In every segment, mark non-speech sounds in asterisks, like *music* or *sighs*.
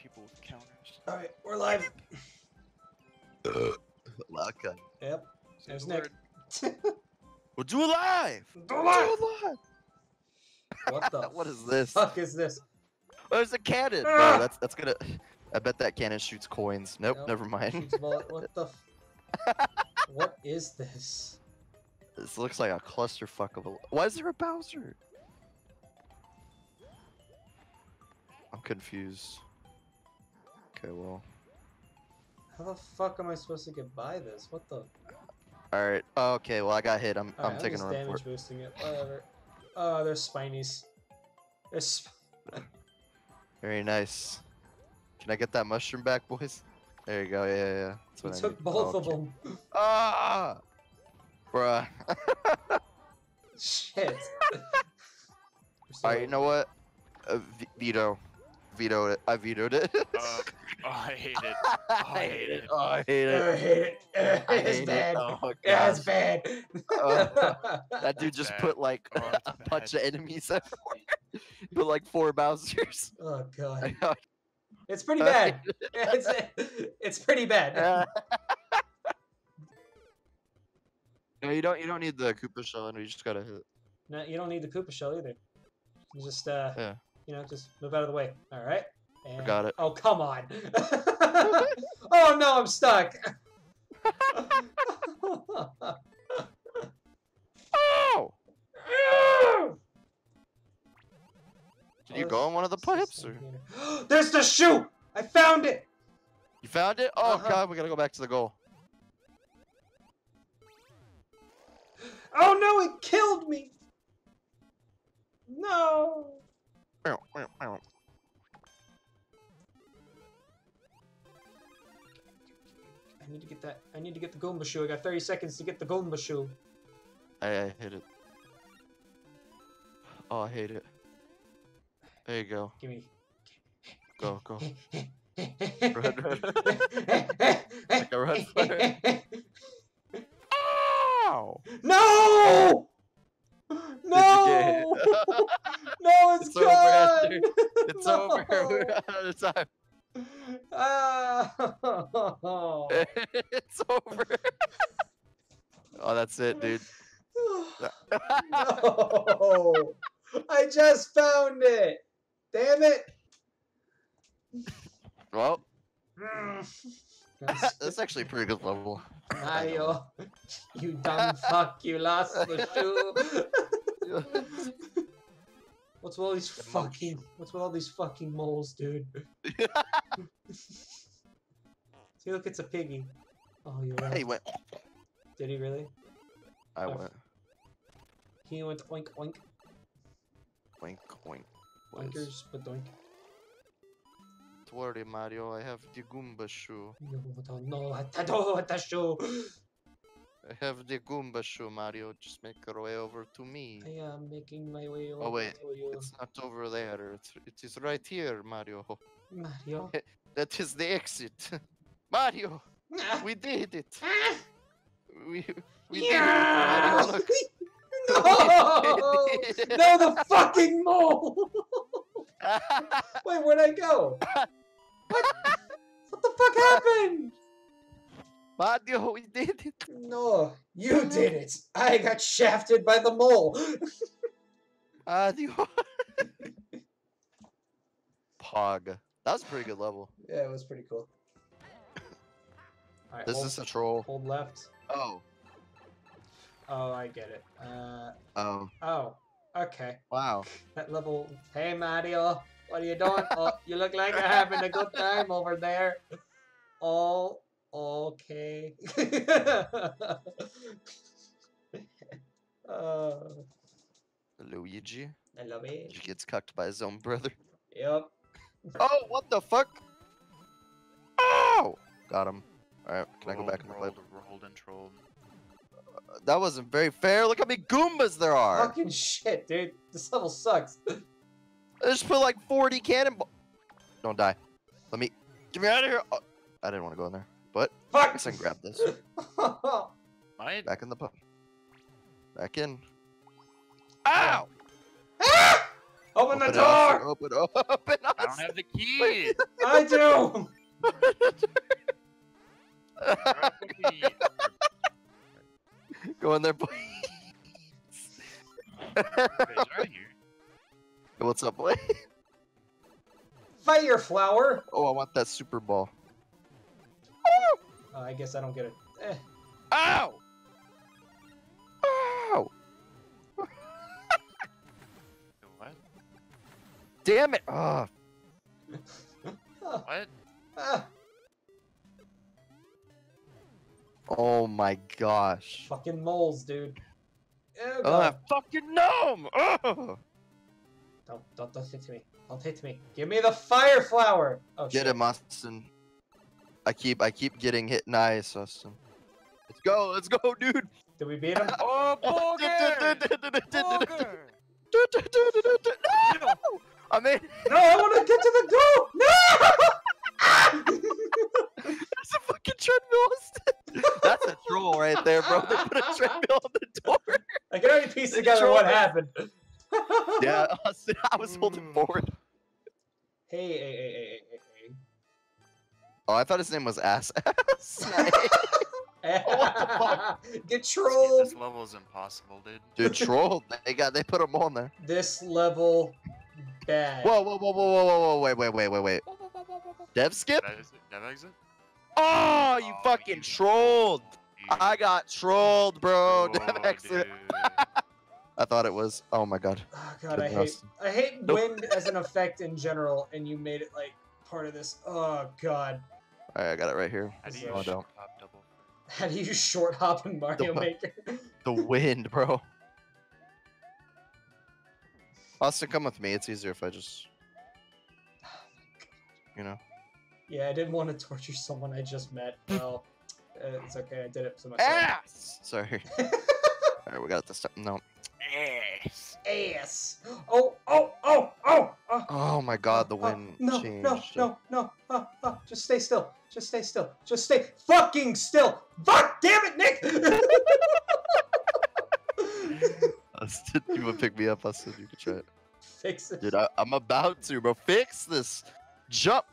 people with counters. All right, we're live. *laughs* Laka. Yep. Say There's the Nick. word. *laughs* We'll do it live. Do Do live. it live. What the *laughs* what is this? fuck is this? Oh, there's a cannon. Ah! No, that's that's gonna. I bet that cannon shoots coins. Nope, Nope. never mind. What the? F- what is this? this looks like a clusterfuck of a. Why is there a Bowser? I'm confused. Okay, well. How the fuck am I supposed to get by this? What the? All right. Oh, okay. Well, I got hit. I'm Alright, I'm taking a run for damage it. boosting it. Whatever. Oh, there's spinies. There's. Sp- *laughs* Very nice. Can I get that mushroom back, boys? There you go. Yeah, yeah. yeah. That's I took both Oh, of them. *laughs* Ah! Bruh. *laughs* Shit. Alright, you know what? Uh, veto. Vetoed it. I vetoed it. Uh, oh, I hate it. I hate it. *laughs* Oh, I hate it. I it. hate it. I It's hate bad. it. Oh, my Yeah, it's bad. Oh, That dude It's just bad. put like Oh, it's *laughs* a bunch of enemies everywhere. *laughs* put like four Bowsers. oh god. It's pretty bad. It's it's pretty bad. Uh, no, you don't. You don't need the Koopa shell, and you just gotta hit. No, you don't need the Koopa shell either. You just uh Yeah. You know, just move out of the way. Alright? And... got it. Oh come on. *laughs* oh no, I'm stuck. Oh! Did you go on one of the pipes, or *gasps* There's the shoe! I found it! you found it? Oh Uh-huh. god, we gotta go back to the goal. Oh no, it killed me! No! I need to get that. I need to get the Goomba shoe. I got 30 seconds to get the Goomba shoe. I, I hit it. Oh, I hate it. There you go. Give me. Go, go. *laughs* run, run. Take a run for it. Ow! No! No! *laughs* no, it's, It's over, gone! Esther. It's over. *laughs* We're out of time. Ah! *laughs* it's over. *laughs* oh, that's it, dude. *sighs* no! I just found it! Damn it! well, Mm. that's actually a pretty good level. Mario, you dumb fuck, you lost the shoe. What's with all these The fucking what's with all these fucking moles, dude? See look it's a piggy. Oh you he went. Did he really? I Oh. went. He went oink oink Oink, oink. boys. oinkers but doink. Don't worry, Mario. I have the Goomba shoe. You don't know what to do with the shoe. I have the Goomba shoe, Mario. Just make your way over to me. I am making my way oh, over Oh wait, to you. it's not over there. It's it is right here, Mario. *laughs* Mario. *laughs* That is the exit. *laughs* Mario, we did it. We we yeah! did it, Mario. No! We did it. no, the fucking mole! Wait, where'd I go? What? What the fuck happened? Mario, we did it. No, you did it. I got shafted by the mole. *laughs* Mario. *laughs* Pog. That was a pretty good level. Yeah, it was pretty cool. *coughs* Alright, This hold, is a troll. hold left. Oh. Oh, I get it. Uh, Oh. oh, okay. Wow. That level. Hey, Mario, what are you doing? oh, you look like you're having a good time over there. Oh, okay. uh, *laughs* Luigi. I love it. He gets cucked by his own brother. Yep. *laughs* Oh, what the fuck? Oh! Got him. Alright, can I go Rolled, back in the rolled, clip? rolled and trolled. That wasn't very fair. Look how many Goombas there are. Fucking shit, dude. This level sucks. I just put like 40 cannonball. Don't die. Let me. Get me out of here. Oh, I didn't want to go in there. But I Fuck! guess I can grab this. *laughs* Mine? Back in the pub. Back in. Ow! Ah! Open the door! Up, open, open up. I don't have the key. *laughs* I do? *laughs* Go in there, boy. Okay, right here. What's up, boy? Fire flower. Oh, I want that super ball. Oh, I guess I don't get it. Eh. Ow! Ow! *laughs* What? Damn it! Ah, Oh, What? *laughs* ah, oh my gosh. fucking moles, dude. Oh, God. fucking gnome! Oh! Don't, don't, don't hit me. Don't hit me. Give me the fire flower. Oh, Get shit. him, Austin. I keep, I keep getting hit nice, Austin. Let's go, let's go, *laughs* dude. Did we beat him? *laughs* Oh, *laughs* No! I mean, no, I want to get to the goal. No! there's a fucking treadmill. Austin. That's a troll right there, bro. They put a treadmill on the door. I can already piece together what happened. Yeah, Austin, I was holding Mm. forward. Hey, hey, hey, hey, Oh, I thought his name was Ass *laughs* Ass. *laughs* What the fuck? *laughs* Get trolled. This level is impossible, dude. Dude, troll. They got, they put them on there. This level bad. Whoa, whoa, whoa, whoa, whoa, whoa, whoa, wait, wait, wait, wait, wait. Dev skip? Did I exit? Did I exit? Oh, you Oh, fucking you- trolled. Dude. I got trolled, bro. Oh, Dev exit. I thought it was. Oh my god. Oh god, I Good hate I hate Nope. wind as an effect in general, and you made it like part of this. Oh god, All right, I got it right here. How do Oh, you I don't. short hop double? how do you short hop in Mario The- Maker? The wind, bro. Austin, come with me. It's easier if I just, you know. yeah, I didn't want to torture someone I just met. Well, uh, it's okay. I did it to myself. Ass. Sorry. *laughs* All right, we got this time. No. Yes. Ass. Oh, oh, oh, oh. oh. Oh my god, the oh, wind no, changed. No, no, no, oh, oh, just stay still. Just stay still. Just stay fucking still. Fuck, damn it, Nick. *laughs* Austin, you wanna pick me up? Austin, you can try it. Fix it. Dude, I, I'm about to, bro. Fix this. Jump.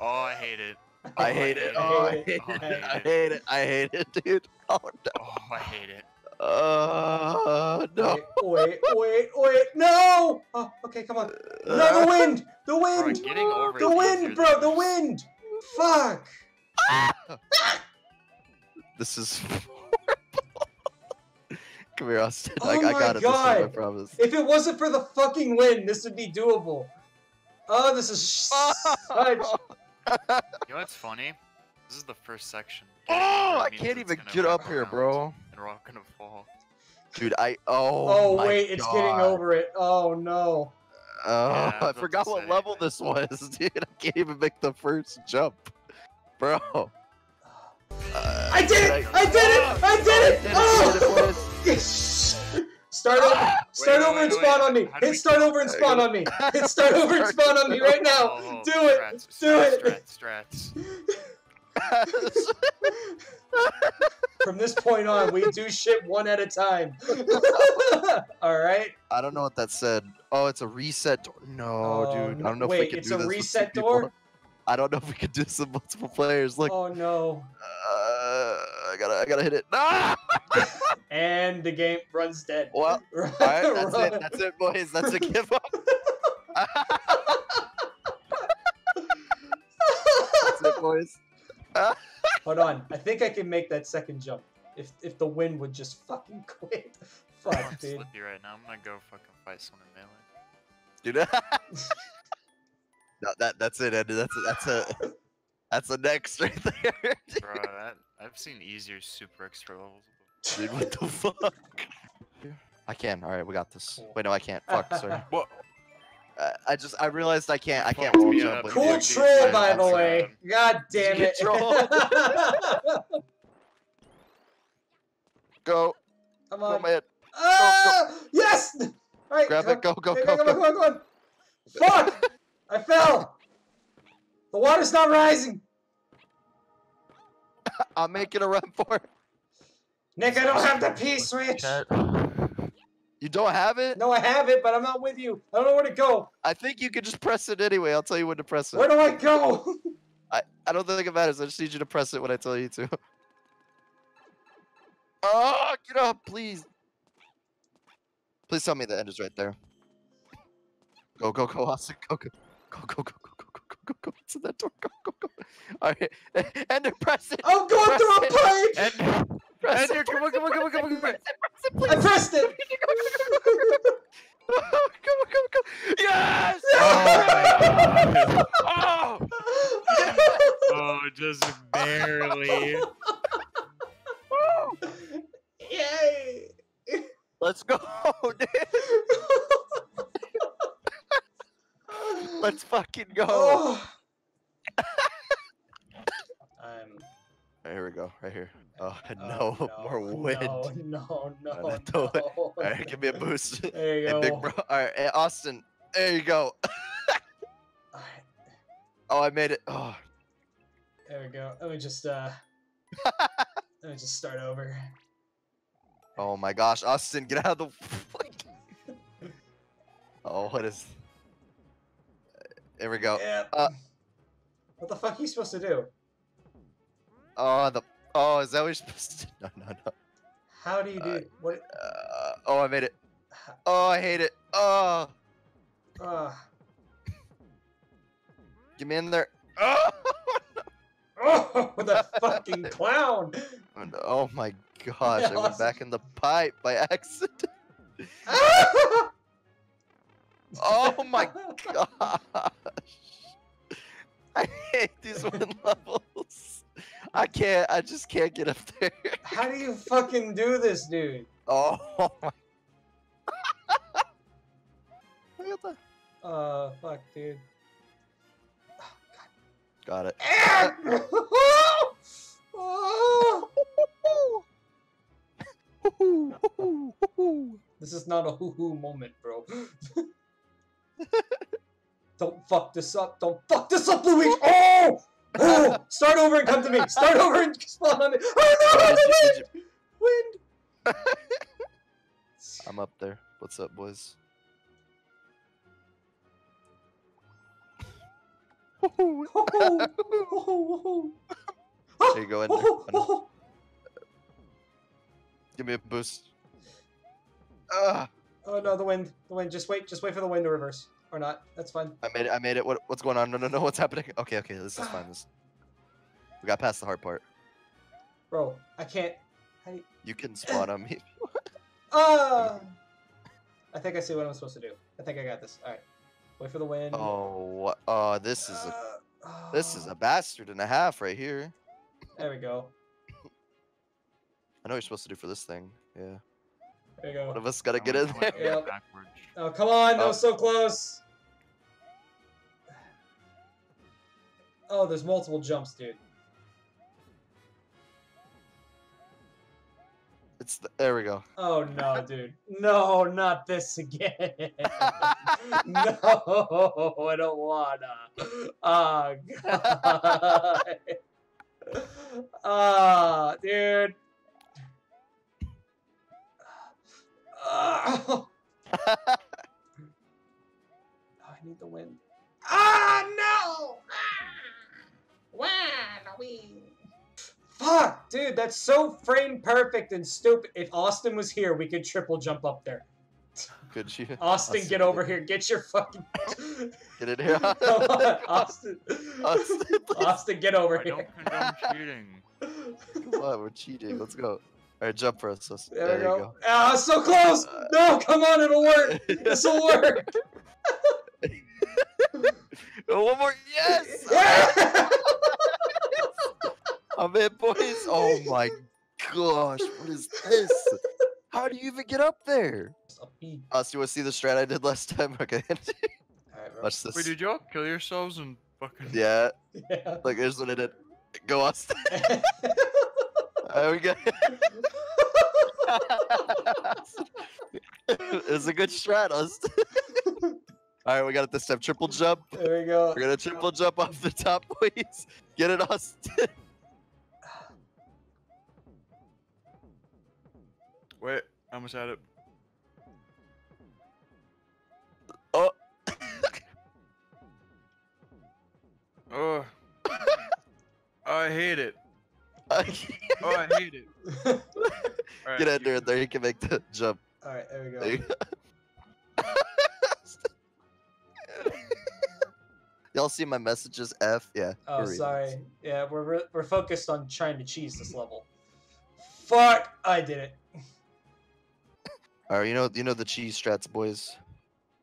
Oh, I hate it. I hate it. *laughs* Oh, I hate it. I hate it. I hate it, dude. Oh no. Oh, I hate it. Uh, no. Wait, wait, wait, wait. No! Oh, okay, come on. No, the wind! The Bro, wind! getting over The wind, bro, the wind! Fuck! *laughs* This is horrible. *laughs* Come here, Austin. Oh I, I my got it this time, I God. promise. If it wasn't for the fucking wind, this would be doable. Oh, this is *laughs* such. You know what's funny? This is the first section. Oh, I can't even get up here, around bro. And we're all gonna fall. Dude, I oh. Oh, my wait, it's getting over it. Oh, no. Oh, Yeah, *laughs* I I forgot what say. level this was, *laughs* dude. I can't even make the first jump, bro. Uh, *sighs* I did it! I did it! I did it! Oh! boys. *laughs* Start over, start wait, over and spawn wait. on me. Hit start over and spawn on me. Hit start over and spawn on me right now. Oh, Do it. strats, Do strats, it. Strats, strats. *laughs* From this point on, we do shit one at a time. *laughs* All right. I don't know what that said. Oh, it's a reset door. No, Oh, dude. I don't know if wait, we can it's do a this with two reset people. door? I don't know if we can do this with multiple players. Look, Oh no. uh, I gotta, I gotta hit it. Ah! *laughs* And the game runs dead. Well, All right, that's it. That's it, boys. That's a give up. That's it, boys. Hold on. I think I can make that second jump. If if the wind would just fucking *laughs* quit. I'm Fuck, dude. slippy right now. I'm gonna go fucking fight someone in melee. Dude. *laughs* no, that that's it, Andy. That's a, that's a that's a next *laughs* right there. Bro, that, I've seen easier super extra levels. Dude, what the fuck? I can. All right, we got this. Wait, no, I can't. Fuck, sorry. What? Uh, I just I realized I can't I can't Fucked wall me jump with Cool you. troll, Yeah, by the that's way. God damn it. *laughs* Go, Come go, on. man. Ah! Yes! All right, Grab come- it. Go, go, Okay, go, come on, go. come on, come on. Fuck! *laughs* I fell. The water's not rising. I'm making a run for it. Nick, I don't have the P switch. You don't have it? No, I have it, but I'm not with you. I don't know where to go. I think you could just press it anyway. I'll tell you when to press it. Where do I go? *laughs* I, I don't think it matters. I just need you to press it when I tell you to. Oh, *laughs* get up, please. Please tell me the end is right there. Go, go, go, Austin. Go, go. Go, go, go, go, *laughs* go, go. To that door. Go, go, go. All right. Ender, press it. I'm going Press through a it. pipe! Ender, Press Ender, it. come on, come on, come on, come on, come on. Press it, please. I pressed it! Go, go, go, go. Yes! Oh my *laughs* Oh! Oh, just barely. Yay! Let's go, dude. Let's fucking go. *sighs* Oh. I'm Here we go, right here. Oh, oh, *laughs* no, more wind. No, no, *laughs* no, No, no. not the wind. All right, give me a boost. There *laughs* you Hey, go. big bro. All right, hey, Austin. There you go. *sighs* Oh, I made it. Oh, there we go. Let me just uh let me just start over. oh my gosh, Austin, get out of the. oh, what is? Here we go. Yeah. uh, what the fuck are you supposed to do? Oh, the. Oh, is that what you're supposed to? *laughs* No, no, no. How do you do Uh, what Uh, oh, I made it. Oh, I hate it. Oh, uh, get me in there. *laughs* Oh, oh a fucking *laughs* clown. oh my gosh, I went back in the pipe by accident. Oh my gosh. I hate these wind levels. I can't, I just can't get up there. How do you fucking do this, dude? *laughs* Oh my. Look at that. Uh, fuck, dude. Got it. Oh! *laughs* This is not a hoo hoo moment, bro. *laughs* Don't fuck this up. Don't fuck this up, Louis. Oh! Oh! *laughs* Start over and come to me. Start over and spawn on me. Oh no! Oh, the wind! Wind! *laughs* I'm up there. What's up, boys? Oh, oh, oh, oh. There you go, Ender. Oh, oh, Give me a boost. Ah, oh no, the wind. The wind. Just wait. Just wait for the wind to reverse. Or not. That's fine. I made it. I made it. What, what's going on? No, no, no. What's happening? *laughs* Okay, okay. This is fine. This. *sighs* We got past the hard part. Bro, I can't. How do you... You can spawn on me. *laughs* *laughs* Ah! I think I see what I'm supposed to do. I think I got this. Alright. Wait for the wind. Oh? Oh, this is a Uh, this is a bastard and a half right here. There we go. I know what you're supposed to do for this thing. Yeah. There you One of us gotta I get in there. Yep. Backwards. Oh, come on. That Oh. was so close. Oh, there's multiple jumps, dude. It's the, there we go. Oh, no, *laughs* dude. No, not this again. *laughs* no, I don't wanna. Oh, *laughs* God. Ah, dude. Ah. Oh, *laughs* I need the wind. Ah, no! Wow, Fuck, dude, that's so frame perfect and stupid. If Austin was here, we could triple jump up there. Could you? Austin, *laughs* Austin, get over here. Get your fucking. *laughs* Get in here. Come Austin. Austin. Austin, get over I here. don't condone cheating. Come on, we're cheating. Let's go. All right, jump for us. Us- There, There, we you go. go. Ah, so close. No, come on, it'll work. *laughs* This will work. *laughs* One more. Yes. *laughs* Yeah! I'm in, boys. Oh my gosh, what is this? How do you even get up there? Alright, Austin, you want to see the strat I did last time? Okay. bro. Watch this. Wait, did y'all kill yourselves and fucking? Yeah, Yeah. like here's what I did. Go, Austin. There we go. *laughs* it was a good strat, *laughs* All right, we got it this time. Triple jump. there we go. We're gonna triple jump off the top, *laughs* please. Get it, Austin. *sighs* Wait, I almost had it. Oh. Oh, I hate it. Get Oh, I hate it. *laughs* Alright, you under it there. You can make the jump. All right, there we There you go. go. *laughs* Y'all see my messages? F. Yeah. Oh, we're reading sorry. Yeah, we're we're- we're focused on trying to cheese this level. Fuck! I did it. All right. You know. You know the cheese strats, boys.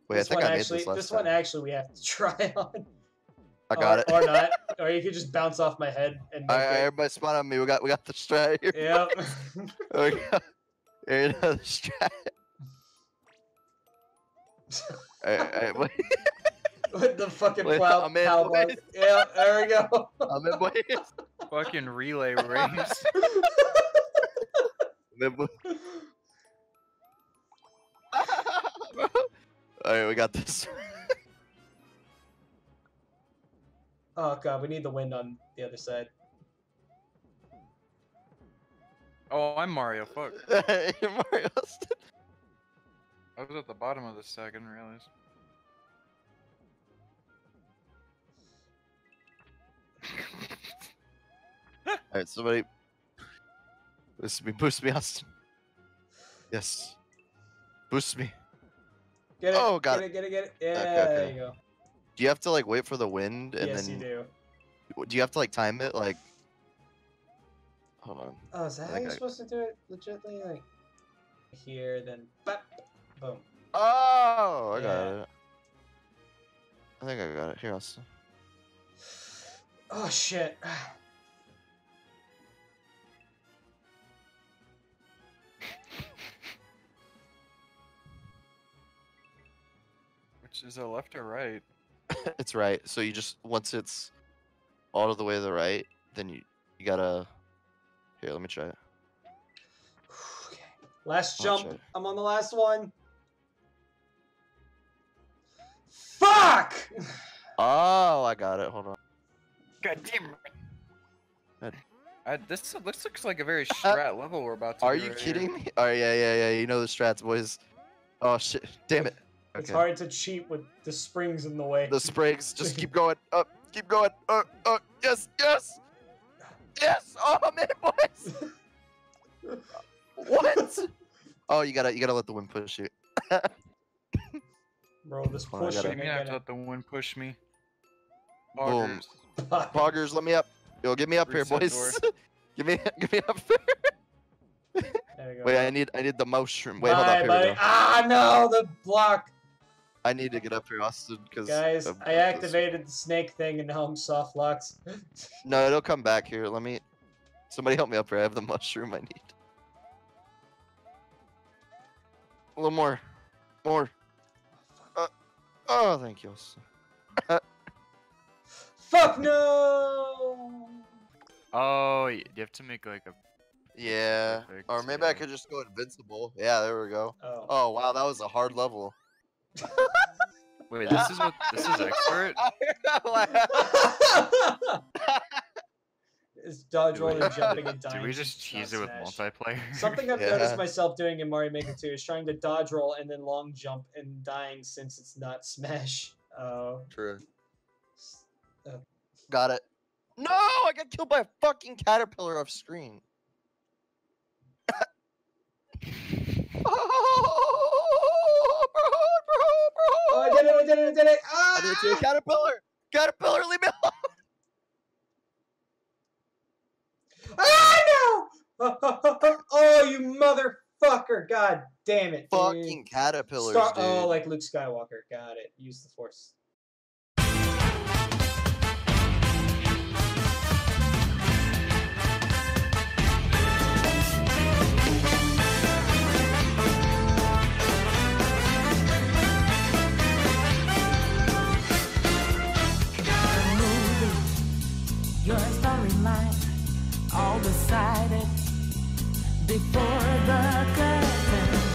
Wait, this I think one I made actually, this last this time. one actually we have to *laughs* try on. I got or, it. Or not. Or you could just bounce off my head and All make right, it. everybody, spot on me. We got. We got the strat here. Yep. *laughs* There we go. Here you know the strat. *laughs* All right, all right, wait. With the fucking Wait, plow. I'm in, plow boys. Yeah, there we go. I'm in, boys. Fucking relay race. *laughs* I'm in, boys. All right, we got this. Oh god, we need the wind on the other side. Oh, I'm Mario. Fuck. *laughs* You're Mario. I was at the bottom of the stack. I didn't realize. *laughs* All right, somebody. Boost me, boost me, Austin. Yes. Boost me. Get it. Oh, got get it. it. Get it. Get it. Yeah, Okay, there you go. Do you have to like wait for the wind and yes, then you do. do you have to like time it like? Hold on. Oh, is that how you're I- supposed to do it? Legitly, like here, then bap, boom. Oh, I got it. I think I got it. Here, Austin. Oh shit. *sighs* Which is a left or right? *coughs* it's right. So you just once it's all to the way to the right, then you you gotta. Here, let me try it. *sighs* Okay. Last I'll jump. try. I'm on the last one. Fuck! *sighs* Oh, I got it. Hold on. God damn it. I, this looks looks like a very *laughs* strat level we're about to. Are do you right here. kidding me? Oh yeah, yeah, yeah. You know the strats, boys. Oh shit! Damn it. It's hard to cheat with the springs in the way. The springs. Just *laughs* keep going. Up. Keep going. Uh, uh, yes, yes, yes. Oh man, boys. *laughs* What? oh, you gotta, you gotta let the wind push you. Bro, this Hold on, I push gotta- ain't Maybe I have to let the wind push me. Boom. Poggers. Poggers, let me up. Yo, get me up here, boys. give *laughs* me, give me up there. There we go. Wait, I need, I need the mushroom. Wait, hold up. Here we buddy. go. Ah, no, the block. I need to get up here, Austin, because Guys, I activated the snake thing and now I'm soft locked. *laughs* No, it'll come back here. Let me. Somebody help me up here. I have the mushroom I need. A little more. More. Uh, oh, thank you. Austin. *laughs* Fuck no! Oh, you have to make like a. Yeah. Perfect, Or maybe I could just go invincible. Yeah, there we go. Oh. Oh wow, that was a hard level. *laughs* Wait, this is what this is expert. *laughs* *laughs* it's dodge Do we- rolling, jumping, and Do dying. we just not cheese it with smash. multiplayer? Something I've Yeah. noticed myself doing in Mario Maker 2 is trying to dodge roll and then long jump and dying since it's not Smash. Oh. True. s- uh, Got it. No, I got killed by a fucking caterpillar off screen. oh. Oh, I did it! I did it! I did it! Ah! I did it to a caterpillar. Caterpillar, leave me alone. Ah, no! *laughs* oh, you motherfucker! God damn it! dude. Fucking caterpillars, Star- dude. Oh, like Luke Skywalker. Got it. Use the Force. Decided before the